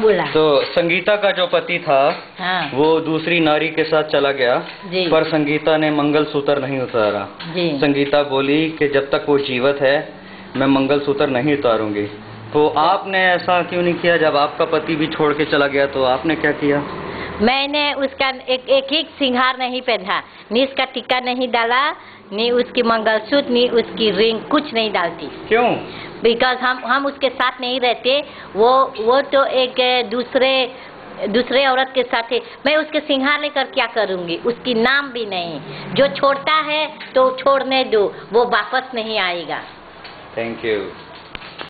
बोला। तो संगीता का जो पति था हाँ। वो दूसरी नारी के साथ चला गया जी। पर संगीता ने मंगल सूत्र नहीं उतारा। जी। संगीता बोली कि जब तक वो जीवत है मैं मंगल सूत्र नहीं उतारूँगी। तो आपने ऐसा क्यों नहीं किया? जब आपका पति भी छोड़ के चला गया तो आपने क्या किया? मैंने उसका एक एक ही सिंगार नहीं पहना नी उसका टीका नहीं डाला नी उसकी मंगलसूत्र नी उसकी रिंग कुछ नहीं डालती। क्यों? बिकॉज़ हम हम उसके साथ नहीं रहते वो वो तो एक दूसरे दूसरे औरत के साथ है। मैं उसके सिंहार लेकर क्या करूँगी? उसकी नाम भी नहीं। जो छोड़ता है तो छोड़ने दो वो वापस नहीं आएगा। Thank you